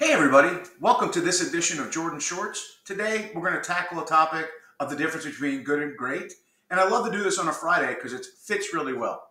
Hey everybody, welcome to this edition of Jordan's Shorts. Today we're going to tackle a topic of the difference between good and great. And I love to do this on a Friday because it fits really well.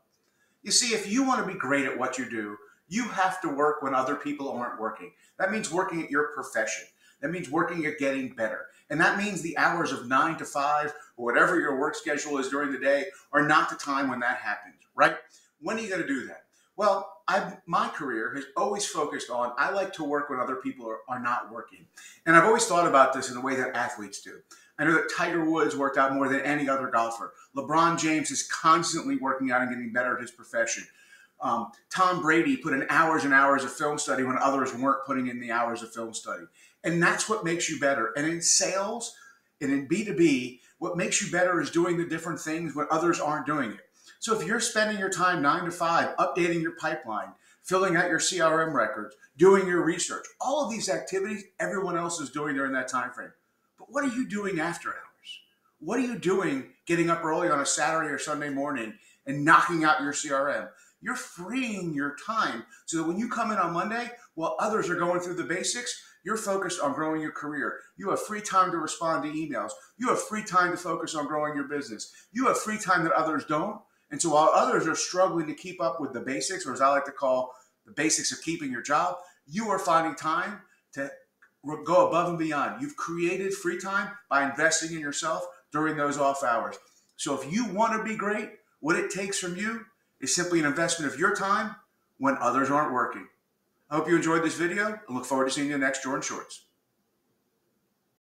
You see, if you want to be great at what you do, you have to work when other people aren't working. That means working at your profession. That means working at getting better. And that means the hours of nine to five or whatever your work schedule is during the day are not the time when that happens, right? When are you going to do that? Well, I've, my career has always focused on I like to work when other people are, are not working. And I've always thought about this in the way that athletes do. I know that Tiger Woods worked out more than any other golfer. LeBron James is constantly working out and getting better at his profession. Um, Tom Brady put in hours and hours of film study when others weren't putting in the hours of film study. And that's what makes you better. And in sales and in B2B, what makes you better is doing the different things when others aren't doing it. So if you're spending your time nine to five updating your pipeline, filling out your CRM records, doing your research, all of these activities everyone else is doing during that time frame. But what are you doing after hours? What are you doing getting up early on a Saturday or Sunday morning and knocking out your CRM? You're freeing your time so that when you come in on Monday, while others are going through the basics, you're focused on growing your career. You have free time to respond to emails. You have free time to focus on growing your business. You have free time that others don't. And so while others are struggling to keep up with the basics, or as I like to call the basics of keeping your job, you are finding time to go above and beyond. You've created free time by investing in yourself during those off hours. So if you want to be great, what it takes from you is simply an investment of your time when others aren't working. I hope you enjoyed this video and look forward to seeing you next Jordan's Shorts.